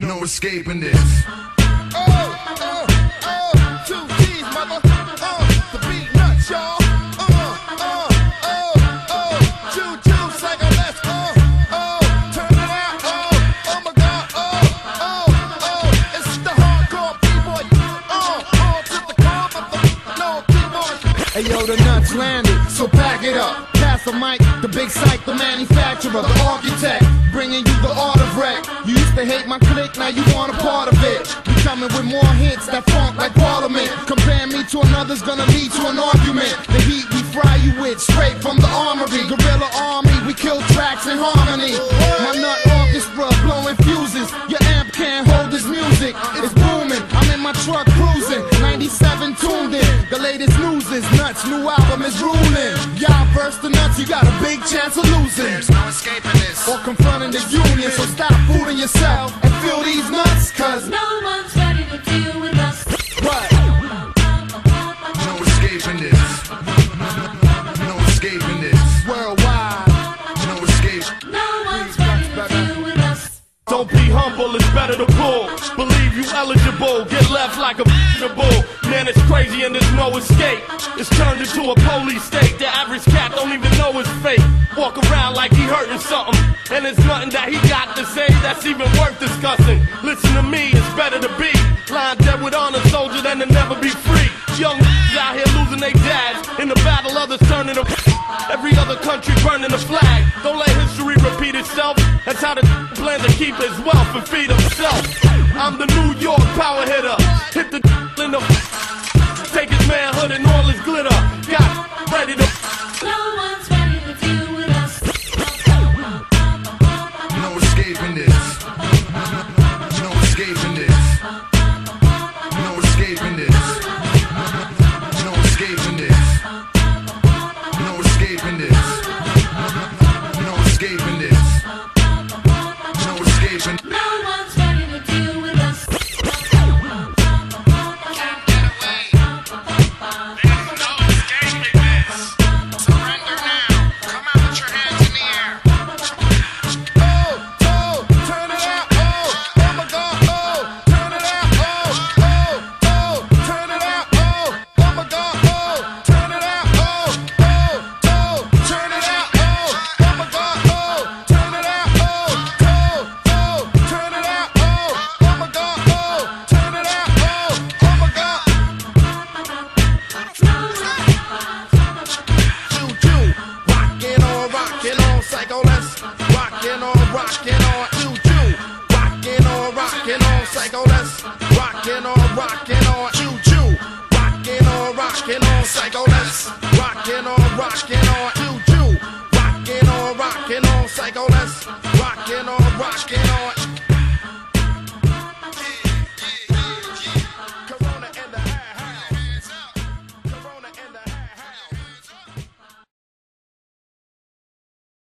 No escaping this. Oh, oh, oh, two G's, mother. Oh, the Beatnuts, y'all. Oh, oh, oh, oh, psycho. Oh, turn it. Oh, oh my God. Oh, oh, oh, it's the hardcore b-boy. Oh, to the but no b-boy. Hey yo, the nuts landed, so pack it up. The mic, the big psych, the manufacturer, the architect, bringing you the art of wreck. You used to hate my clique, now you want a part of it. You coming with more hits that funk like Parliament. Compare me to another's gonna lead to an argument. The heat we fry you with, straight from the armory. Guerrilla army, we kill tracks in harmony. My nut orchestra blowing fuses. Is nuts. New album is ruling. Y'all verse the nuts, you got a big chance of losing. There's no escaping this. Or confronting the union. So stop fooling yourself and feel these nuts. Cause No one's humble, it's better to pull. Believe you eligible, get left like a bull. Man, it's crazy and there's no escape. It's turned into a police state. The average cat don't even know his fate. Walk around like he hurting something. And there's nothing that he got to say that's even worth discussing. Listen to me, it's better to be lying dead with honor soldier than to never be free. Young out here losing their dads. In the battle, others turning to every other country burning the flag. Don't let history repeat itself. That's how the plan to keep his wealth and feed himself. I'm the New York power hitter. Hit the in the rockin' on, rockin' on, choo choo, rockin' on, rockin' on, psycho. Let's rockin' on, rockin' on, choo choo, rockin' on, rockin' on, psycho. Let's rockin' on, rockin' on, choo choo, rockin' on, rockin' on, psycho. Let's rockin' on, rockin' on.